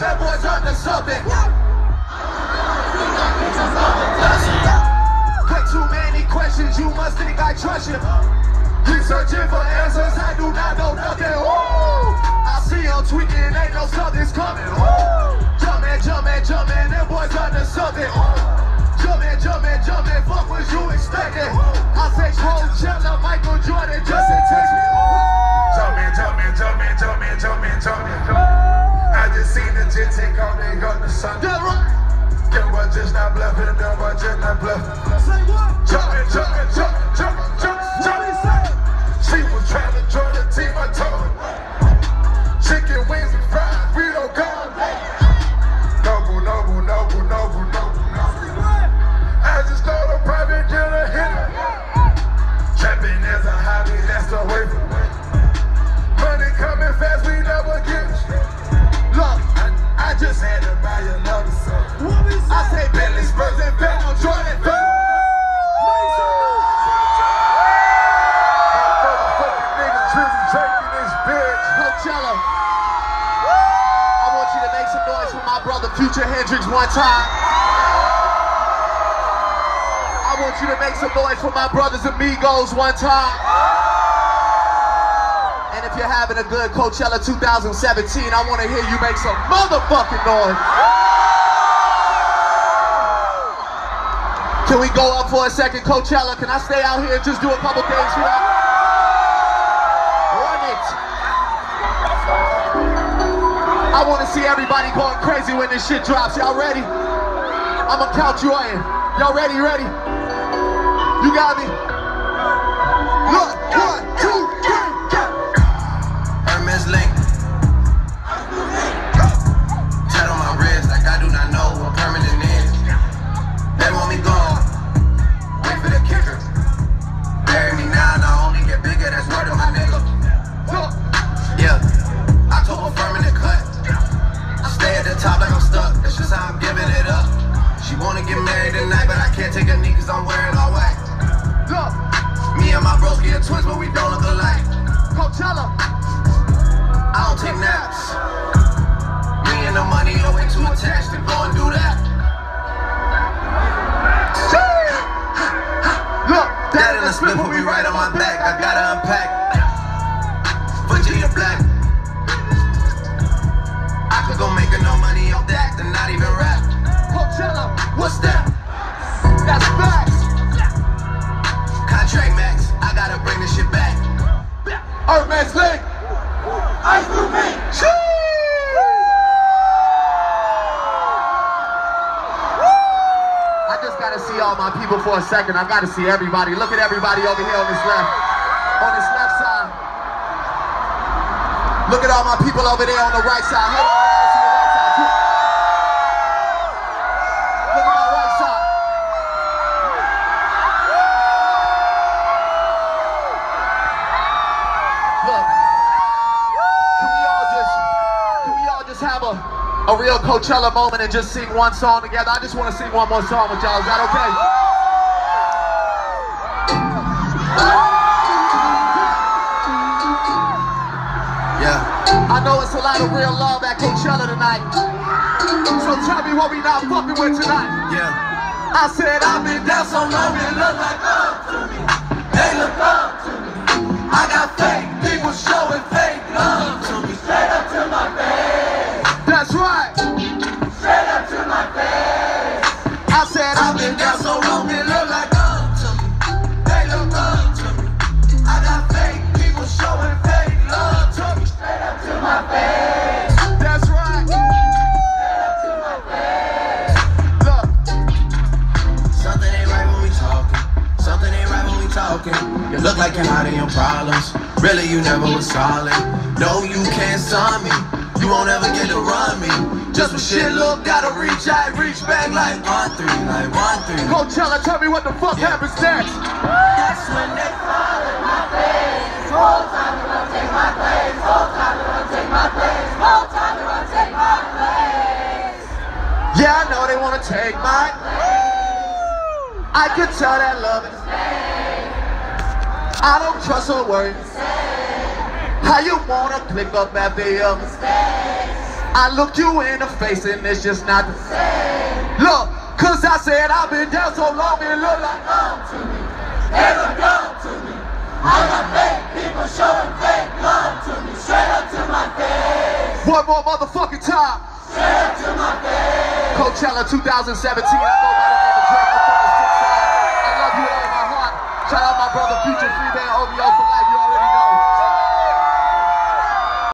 something. Way too many questions, you must searching for answers, I do not know nothing. I ain't no something's. Jumpin', jumpin', jumpin', something. Ooh. Jumpin', jumpin', jumpin', fuck what you expecting. Just not bluffing, them boys Coachella. I want you to make some noise for my brother Future Hendrix one time. I want you to make some noise for my brothers Migos one time. And if you're having a good Coachella 2017, I want to hear you make some motherfucking noise. Can we go up for a second, Coachella? Can I stay out here and just do a couple things for that? Want to see everybody going crazy when this shit drops. Y'all ready? I'ma count you in. Y'all ready? Ready? You got me? Top like I'm stuck. That's just how I'm giving it up. She wanna get married tonight, but I can't take a knee cause I'm wearing all white. Look, Me and my broski are twins, but we don't look alike. Coachella. I don't take naps. Me and the money are way too attached to go and do that. Look, That in the split put me right on my back. I gotta unpack. Gotta see all my people for a second. I gotta see everybody. Look at everybody over here on this left. On this left side. Look at all my people over there on the right side. Right side. Look. Can we all just can we all just have a a real Coachella moment and just sing one song together? I just want to sing one more song with y'all. Is that okay? Yeah. I know it's a lot of real love at Coachella tonight. So tell me what we not fucking with tonight. Yeah. I said I've been down so long it look like love to me. They look up to me. I got fake people showing fake love talking. You look like you're hiding your problems. Really, you never was solid. No, you can't sign me. You won't ever get to run me. Just when shit look, gotta reach out, reach back like one three, like one three. Coachella, tell her, tell me what the fuck happens next. That's when they fall in my face. Whole time you gonna take my place. Whole time you gonna take my place. Whole time you gonna take my place. Yeah, I know they wanna take my. I could tell that love is. I don't trust a word. How you wanna click up after your mistakes? I look you in the face and it's just not the same. Look, cause I said I've been down so long it look like Come to me, they look up to me. I got fake people showing fake love to me. Straight up to my face. one more motherfucking time. Straight up to my face. Coachella 2017. I go by the name of the. I love you with all my heart. Shout out brother Future Freebandz OVO for life.